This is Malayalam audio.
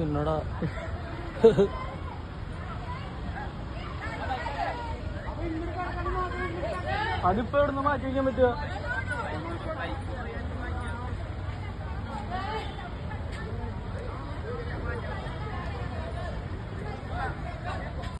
പിന്നടാ. അതിപ്പോ നിന്ന് മാറ്റി വയ്ക്കാൻ പറ്റുക